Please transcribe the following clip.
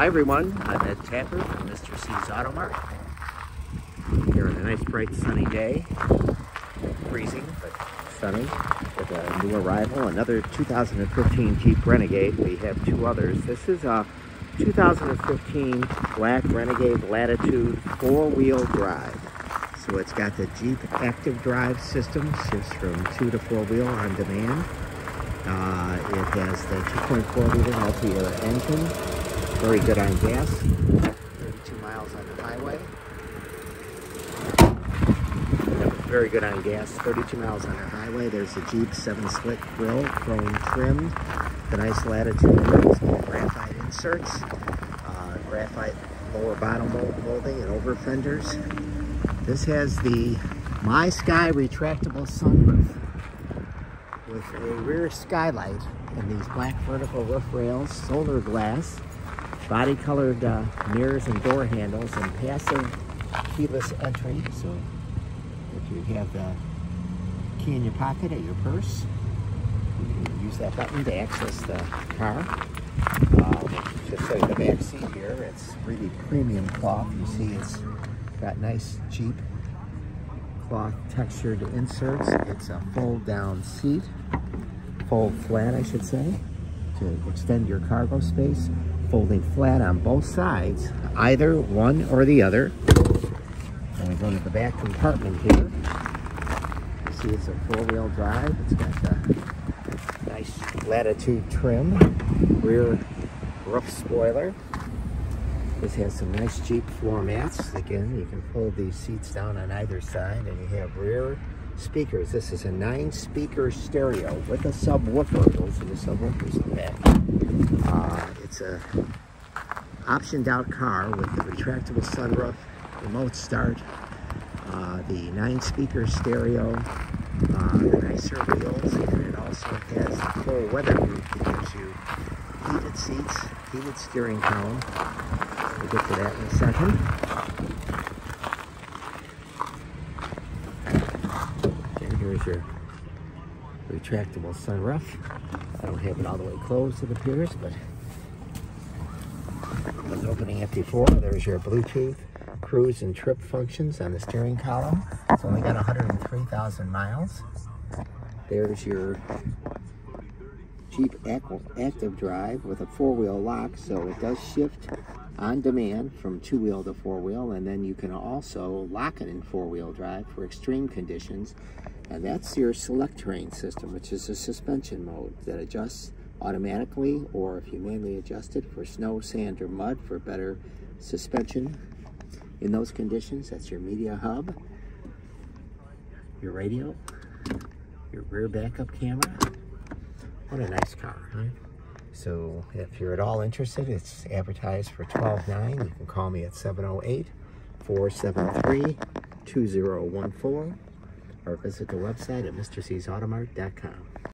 Hi everyone, I'm Ed Tapper from Mr. C's Auto Mart. Here on a nice bright sunny day, freezing but sunny, with a new arrival, another 2015 Jeep Renegade. We have two others. This is a 2015 black Renegade Latitude four-wheel drive. So it's got the Jeep Active Drive system, shifts from two to four wheel on demand. Uh, it has the 2.4 liter multi-air engine, very good on gas, 32 miles on the highway. Very good on gas, 32 miles on the highway. There's the Jeep 7 slot grille, chrome trimmed, the nice latitude graphite inserts, uh, graphite lower bottom molding and over fenders. This has the My Sky retractable sunroof with a rear skylight and these black vertical roof rails, solar glass, body colored uh, mirrors and door handles, and passive keyless entry. So if you have the key in your pocket or your purse, you can use that button to access the car. Um, just you the back seat here. It's really premium cloth. You see it's got nice Jeep cloth textured inserts. It's a fold down seat, fold flat I should say, to extend your cargo space. Folding flat on both sides, either one or the other. And we go to the back compartment here. You see it's a four-wheel drive. It's got the nice latitude trim, rear roof spoiler, this has some nice Jeep floor mats. Again, you can fold these seats down on either side and you have rear speakers. This is a nine speaker stereo with a subwoofer. Those are the subwoofers in the back. Uh, it's a optioned out car with the retractable sunroof, remote start, uh, the nine speaker stereo, uh, the nicer wheels, and it also has the full weatherproof that gives you heated seats, heated steering column, We'll get to that in a second. And here's your retractable sunroof. I don't have it all the way closed, it appears, but I was opening it before. There's your Bluetooth cruise and trip functions on the steering column. It's only got 103,000 miles. There's your Jeep Active Drive with a four-wheel lock, so it does shift on demand from two-wheel to four-wheel and then you can also lock it in four-wheel drive for extreme conditions and that's your select terrain system which is a suspension mode that adjusts automatically or if you manually adjust it for snow, sand, or mud for better suspension in those conditions. That's your media hub, your radio, your rear backup camera. What a nice car, right? So if you're at all interested, it's advertised for $12.9. You can call me at 708-473-2014 or visit the website at mrcsautomart.com.